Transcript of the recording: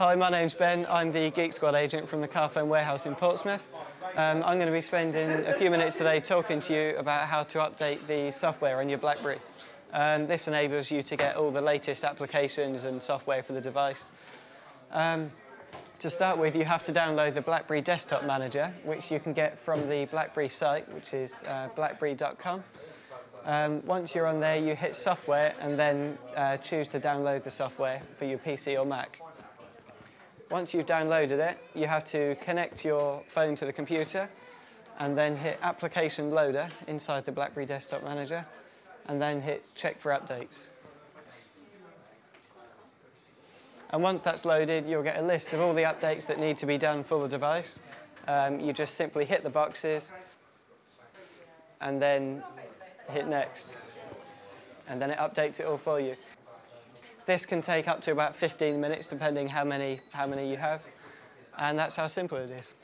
Hi, my name's Ben. I'm the Geek Squad agent from the Carphone Warehouse in Portsmouth. Um, I'm going to be spending a few minutes today talking to you about how to update the software on your BlackBerry. Um, this enables you to get all the latest applications and software for the device. Um, to start with, you have to download the BlackBerry Desktop Manager, which you can get from the BlackBerry site, which is uh, blackberry.com. Um, once you're on there, you hit software and then uh, choose to download the software for your PC or Mac. Once you've downloaded it, you have to connect your phone to the computer and then hit Application Loader inside the BlackBerry Desktop Manager and then hit Check for Updates. And once that's loaded, you'll get a list of all the updates that need to be done for the device. Um, you just simply hit the boxes and then hit Next. And then it updates it all for you. This can take up to about 15 minutes, depending how many, how many you have. And that's how simple it is.